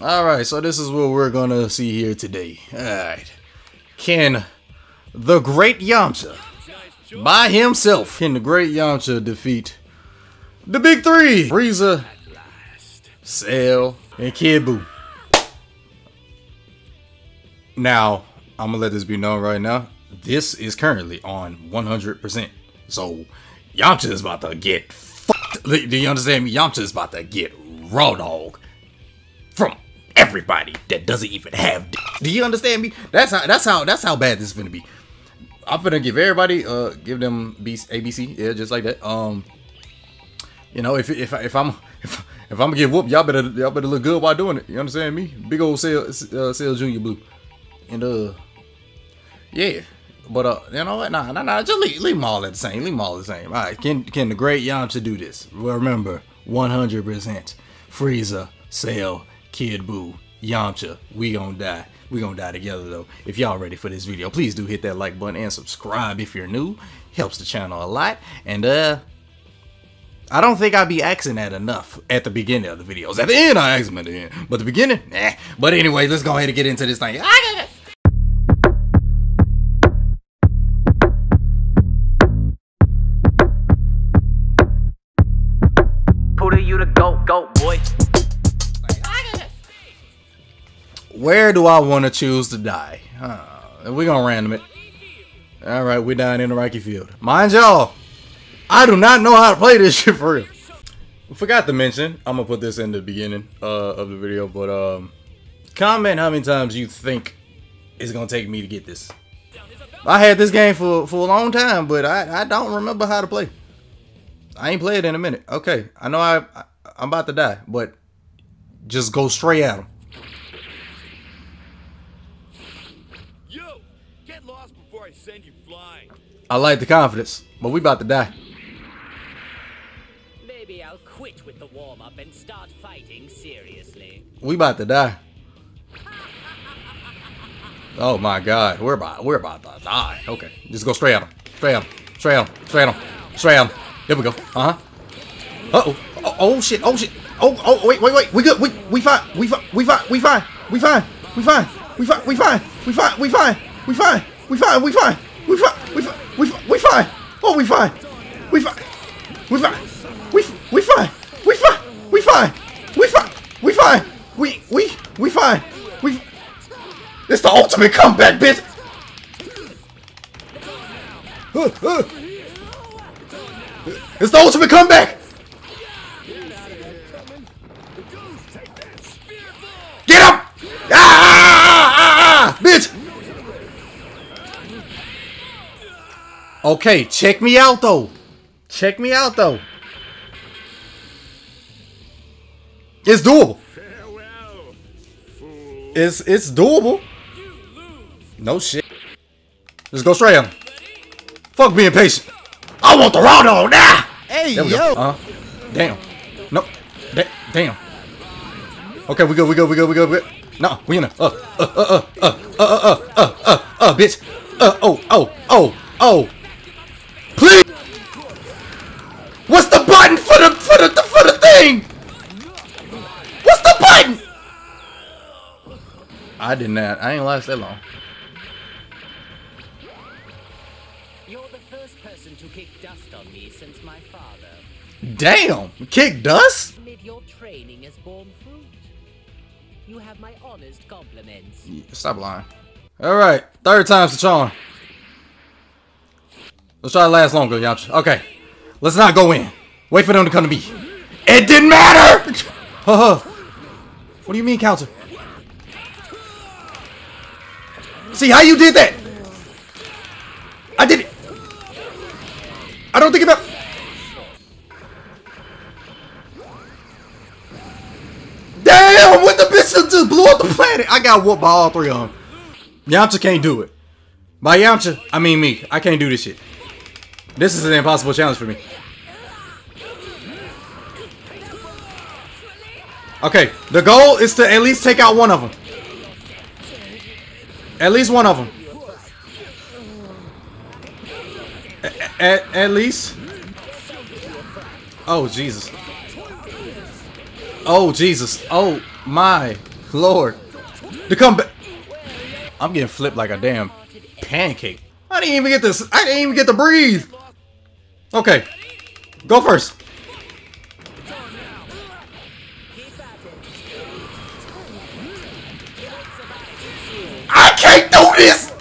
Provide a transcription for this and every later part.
Alright, so this is what we're gonna see here today. Alright. Can the Great Yamcha, by himself, can the Great Yamcha defeat the Big Three? Frieza, Cell, and Kid Buu. Now, I'm gonna let this be known right now. This is currently on 100%. So, Yamcha is about to get fucked. Do you understand me? Yamcha is about to get raw dog from everybody that doesn't even have. Do you understand me? That's how. That's how. That's how bad this is gonna be. I'm gonna give everybody, uh, give them B ABC, yeah, just like that. Um, you know, if if if I'm if, if I'm gonna get whooped, y'all better y'all better look good while doing it. You understand me? Big old Sale uh, Cell Junior Blue, and uh, yeah. But uh, you know what? Nah, nah, nah. Just leave, leave them all at the same. Leave them all at the same. All right. Can can the great Yamcha do this? Remember, 100% Frieza, Cell, Kid Buu, Yamcha. We gonna die. We gonna die together though. If y'all ready for this video, please do hit that like button and subscribe if you're new. Helps the channel a lot. And uh, I don't think I'd be asking that enough at the beginning of the videos. At the end, I ask them at the end. But the beginning, eh. But anyway, let's go ahead and get into this thing. Where do I want to choose to die? Uh, we're gonna random it. Alright, we're dying in the Rocky Field. Mind y'all, I do not know how to play this shit for real. Forgot to mention, I'm gonna put this in the beginning uh, of the video, but um, comment how many times you think it's gonna take me to get this. I had this game for, for a long time, but I, I don't remember how to play. I ain't played in a minute. Okay, I know I, I I'm about to die, but just go straight at him. I like the confidence, but we about to die. Maybe I'll quit with the warm up and start fighting seriously. We about to die. Oh my god, we're about we're about to die. Okay, just go straight at him. Straight at him. Straight at him. Straight at him. Straight at him. There we go. Uh-huh. Uh-oh. Oh, oh shit. Oh shit. Oh, oh, wait, wait, wait. We good. We we fine. We fine. We fine. We fine. We fine. We fine. We fine. We fine. We fine. We fine. We fine. We fine. We fine. We fine. We fine. We fine. Oh, we fine. We fine. We fine. We we fine. We fine. We fine. We fine. We fine. We we we fine. We. It's the ultimate comeback, bitch. It's the ultimate comeback. Okay, check me out though. Check me out though. It's doable. Farewell. It's it's doable. No shit. Let's go straight on. Fuck being patient. I want the raw dog now. Hey, There we yo. go. Uh, damn. No. Da- damn. Okay, we good. We good. We good. We good. We good. No, we in a. Uh, uh, uh, uh, uh, uh, uh, uh, uh, uh, bitch. Uh, oh, oh, oh, oh. Please. What's the button for the for the for the thing? What's the button? I did not. I ain't last that long. You're the first person to kick dust on me since my father. Damn. Kick dust. Your training has borne fruit. You have my honest compliments. Stop lying. All right, third time's the charm. Let's try to last longer, Yamcha. Okay, let's not go in. Wait for them to come to me. It didn't matter. What do you mean, counter? See how you did that? I did it. I don't think about. Damn! What the bitch just blew up the planet? I got whooped by all three of them. Yamcha can't do it. By Yamcha, I mean me. I can't do this shit. This is an impossible challenge for me. Okay, the goal is to at least take out one of them. At least one of them. At, at least. Oh, Jesus. Oh, Jesus. Oh, my lord. To come back. I'm getting flipped like a damn pancake. I didn't even get this. I didn't even get to breathe. Okay. Go first. I can't do this!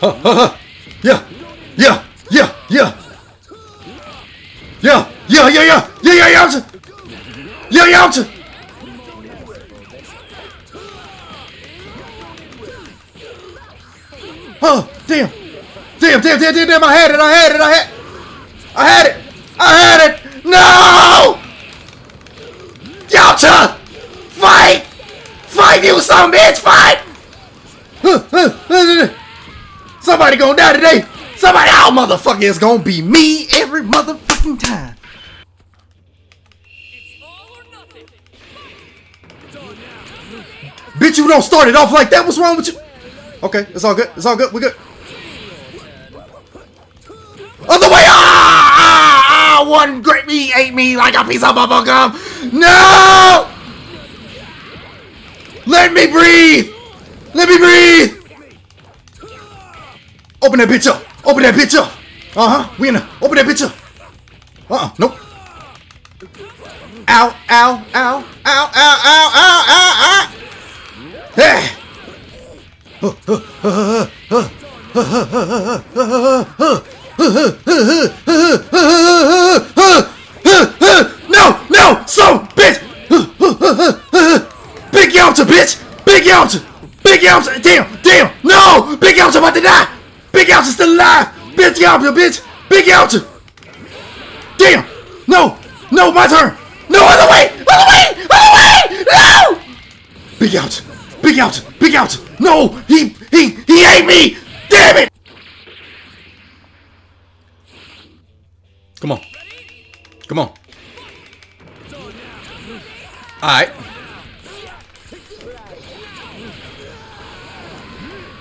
Huh, huh, huh. I had it, I had it, I had I had it! I had it! No! Yalta! Fight! Fight, you some bitch, fight! Somebody gonna die today! Somebody, oh motherfucker, it's gonna be me every motherfucking time. Bitch, you don't start it off like that. What's wrong with you? Okay, it's all good. It's all good. We good. Ah, ah! One great me ate me like a piece of bubble gum. No! Let me breathe. Let me breathe. Open that bitch up. Open that bitch up. Uh huh. We in the. Open that bitch up. Uh uh. Nope. Ow! Ow! Ow! Ow! Ow! Ow! Ow! Ow! Ow! Hey! No! No! So, bitch! Big Yamcha, bitch! Big Yamcha! Big Yamcha! Damn! Damn! No! Big Yamcha about to die! Big Yamcha still alive! Big Yamcha, bitch! Big Yamcha! Damn! No! No, my turn! No, other way! Other way! Other way! No! Big Yamcha! Big Yamcha! Big Yamcha! No! He, he, he ate me! Damn it! Come on. Come on. Alright.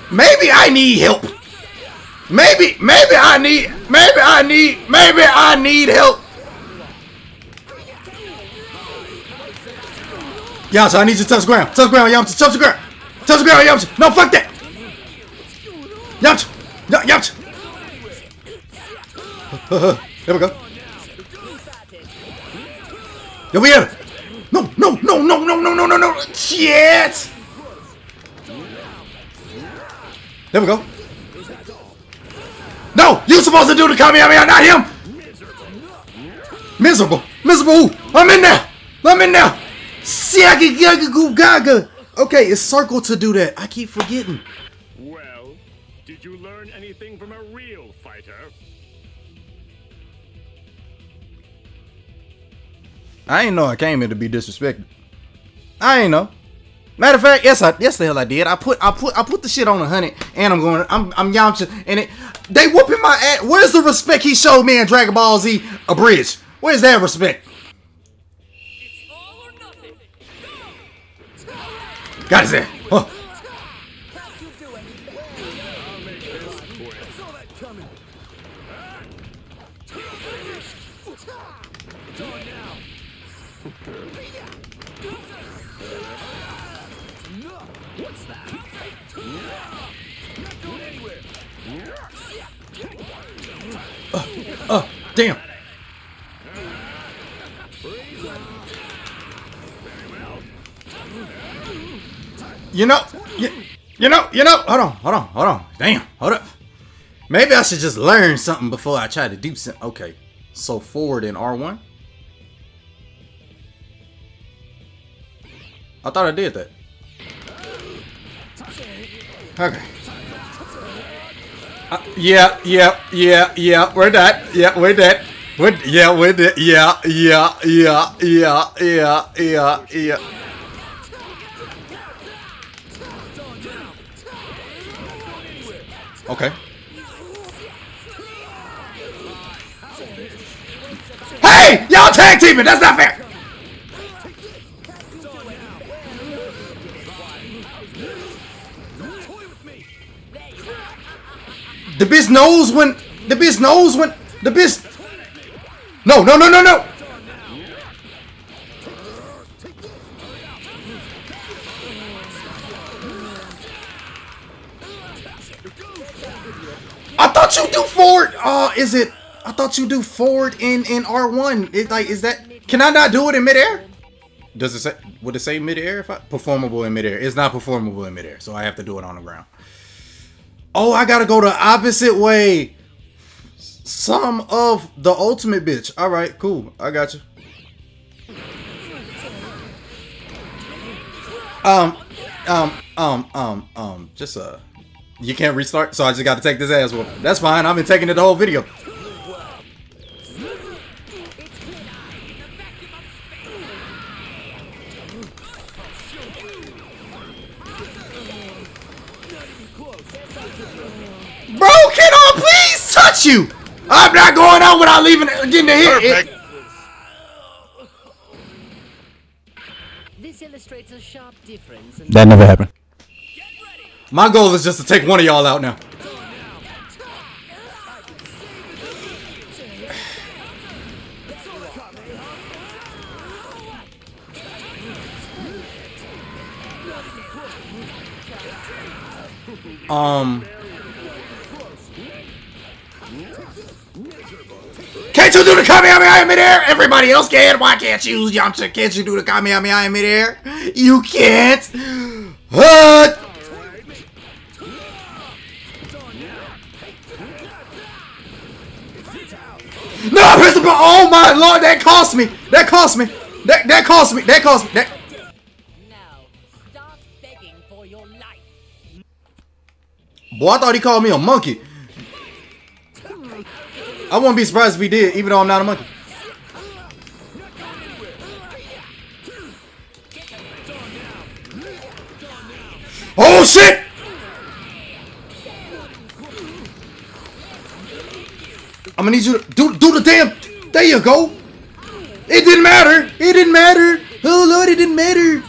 Maybe I need help. Maybe, maybe I need, maybe I need, maybe I need help. Yamcha, I need you to touch the ground. Touch the ground, Yamcha. Touch the ground. Touch the ground, Yamcha. No, fuck that. Yamcha. No, Yamcha. There we go. There we have. No, no, no, no, no, no, no, no, no. Shit. There we go. No, you supposed to do the Kamehameha, not him. Miserable. Miserable. I'm in there. I'm in there. Siaki Gaga Goo Gaga. Okay, it's circle to do that. I keep forgetting. Well, did you learn anything from a real fighter? I ain't know I came here to be disrespected. I ain't know. Matter of fact, yes, I yes the hell I did. I put I put I put the shit on a hundred, and I'm going. I'm I'm Yamcha, and it they whooping my ass. Where's the respect he showed me in Dragon Ball Z Abridged? Where's that respect? Got his ass. Uh, damn. You know, you, you know, you know. Hold on, hold on, hold on. Damn, hold up. Maybe I should just learn something before I try to do something. Okay, so forward in R1. I thought I did that. Okay. Uh, yeah, yeah, yeah, yeah. We're that. Yeah, we're that. We're yeah, we're that. Yeah, yeah, yeah, yeah, yeah, yeah, yeah. Okay. Hey, y'all tag teaming. That's not fair. The bitch knows when. The bitch knows when. The bitch. No, no, no, no, no. I thought you do forward. Uh, is it? I thought you do forward in in R1. It like is that? Can I not do it in midair? Does it say? Would it say midair? If I performable in midair? It's not performable in midair, so I have to do it on the ground. Oh, I gotta go the opposite way. Some of the ultimate bitch. All right, cool. I got you. Um, um, um, um, um. Just uh, you can't restart, so I just got to take this ass. That's fine. I've been taking it the whole video. Going out without leaving, getting a hit. Perfect. This illustrates a sharp difference in That never happened. My goal is just to take one of y'all out now. Um. Midair? Everybody else can. Why can't you, Yamcha? Can't you do the Kamehameha in midair? You can't. Uh, No, Principal! Oh my lord, that cost me! That cost me! That that cost me! That cost me! That. Boy, I thought he called me a monkey. I wouldn't be surprised if he did, even though I'm not a monkey. Oh shit! I'm gonna need you to do do the damn. There you go. It didn't matter. It didn't matter. Oh lord, it didn't matter.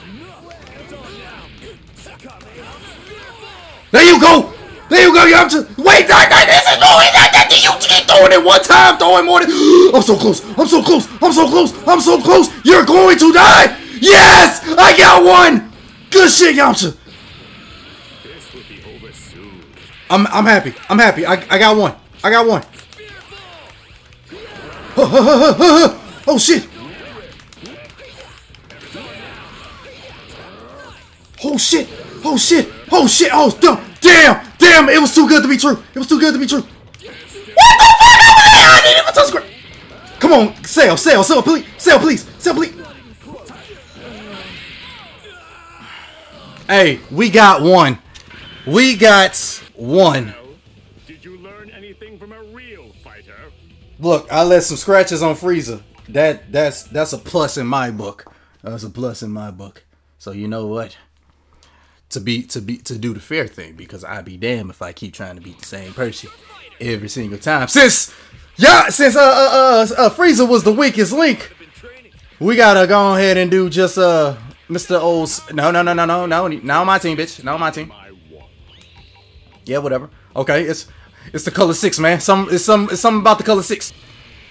There you go. There you go, Yamcha. Wait, that, that, this is that, you keep throwing it one time, throwing more than. I'm so close. I'm so close. I'm so close. I'm so close. You're going to die. Yes, I got one. Good shit, Yamcha. I'm I'm happy. I'm happy. I, I got one. I got one. Oh shit. Oh shit. Oh shit. Oh shit. Oh damn. Damn. It was too good to be true. It was too good to be true. What the fuck? I didn't even touch the. Come on. Sail. Sail. Sail. Please. Sail. Please. Sail. Please. Hey, we got one. We got one. Did you learn anything from a real fighter? Look, I left some scratches on Frieza. That that's that's a plus in my book. That's a plus in my book. So you know what? To be to be to do the fair thing because I'd be damned if I keep trying to beat the same person every single time. Since yeah, since uh uh uh, uh Frieza was the weakest link, we gotta go ahead and do just uh Mr. O's. No no no no no no. Now on my team, bitch. Now on my team. Yeah, whatever. Okay, it's it's the color six, man. Some it's some it's something about the color six.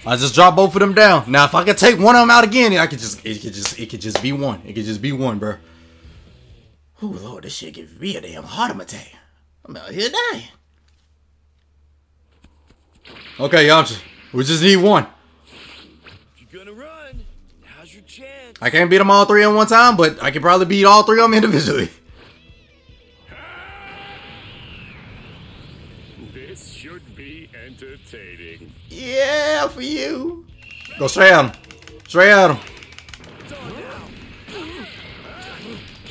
I just drop both of them down. Now, if I could take one of them out again, I could just it could just it could just be one. It could just be one, bro. Oh lord, this shit give me a damn heart attack. I'm out here dying. Okay, Yamcha, we just need one. If you're gonna run, now's your chance. I can't beat them all three at one time, but I can probably beat all three of them individually. Yeah, for you. Go straight at him. Straight at him.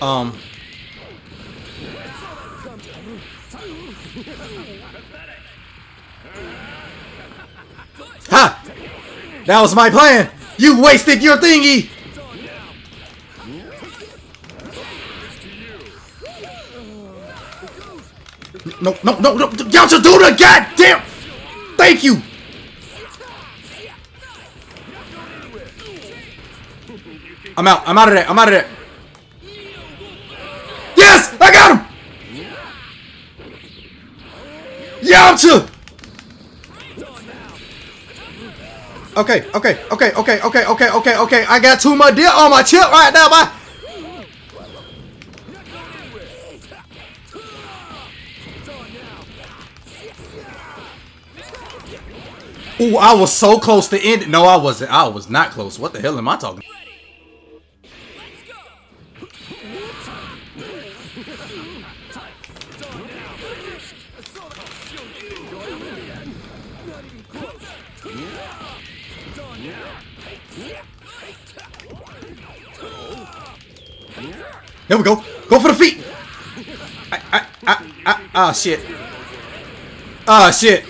Um. Ha! That was my plan. You wasted your thingy. No, no, no, no! Y'all should do the goddamn. Thank you. I'm out. I'm out of there. I'm out of there. Yes, I got him. Yamcha. Okay, okay, okay, okay, okay, okay, okay, okay. I got too much deal on my chip right now, boy. Ooh, I was so close to end. No, I wasn't. I was not close. What the hell am I talking? There we go. Go for the feet. I, I, I, ah, shit. Ah, shit.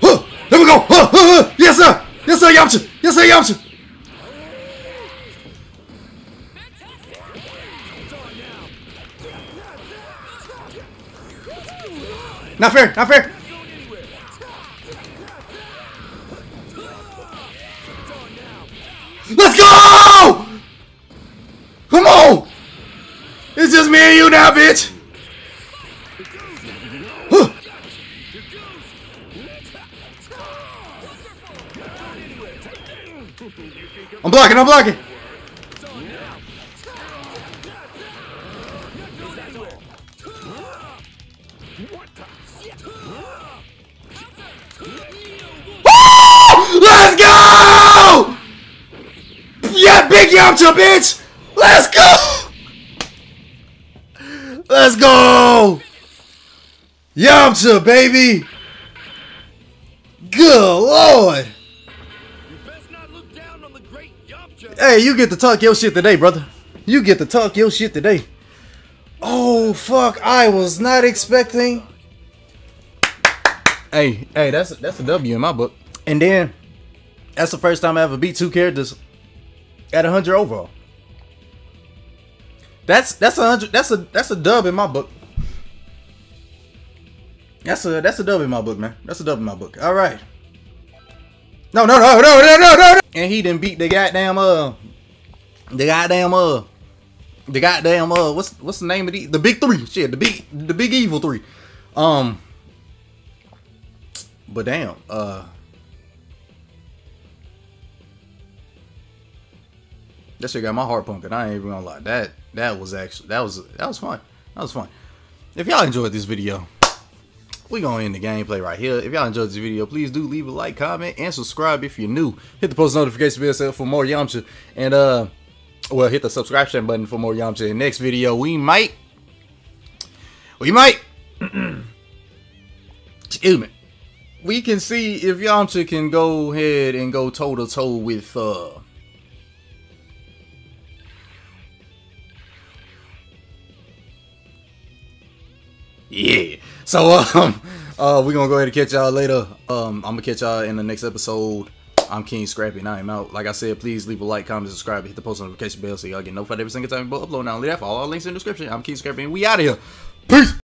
Huh, there we go. Huh, huh, huh. Yes, sir. Yes, sir, Yamcha. Yes, sir, Yamcha. Not fair. Not fair. Me and you now, bitch! I'm blocking, I'm blocking! Let's go! Yeah, big Yamcha, bitch! Let's go! Let's go! Yamcha, baby! Good lord! You best not look down on the great Yamcha. Hey, you get to talk your shit today, brother. You get to talk your shit today. Oh, fuck. I was not expecting. Hey, hey, that's a, that's a W in my book. And then, that's the first time I ever beat two characters at 100 overall. That's that's a hundred. That's a that's a dub in my book. That's a that's a dub in my book, man. That's a dub in my book. All right. No, no, no, no, no, no, no. And he didn't beat the goddamn uh, the goddamn uh, the goddamn uh, what's what's the name of the the big three? Shit, the big the big evil three. Um. But damn, uh. That shit got my heart pumping. I ain't even gonna lie. That that was actually that was that was fun. That was fun. If y'all enjoyed this video, we gonna end the gameplay right here. If y'all enjoyed this video, please do leave a like, comment, and subscribe if you're new. Hit the post notification bell for more Yamcha, and uh, well, hit the subscribe button for more Yamcha. In next video, we might, we might, excuse me, we can see if Yamcha can go ahead and go toe to toe with uh. Yeah. So um uh we're gonna go ahead and catch y'all later. Um I'm gonna catch y'all in the next episode. I'm King Scrappy and I am out. Like I said, please leave a like, comment, subscribe, hit the post notification bell so y'all get notified every single time we upload. Now, leave that, for all our links in the description. I'm King Scrappy and we out of here. Peace!